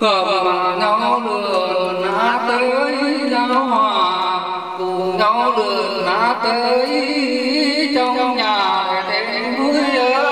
gồm nhau đường hát tới giao hòa, cùng nhau đường hát tới trong nhà để vui ơi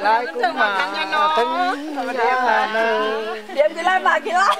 lại cũng mà tính mà đem là điểm cái lai mà kia đó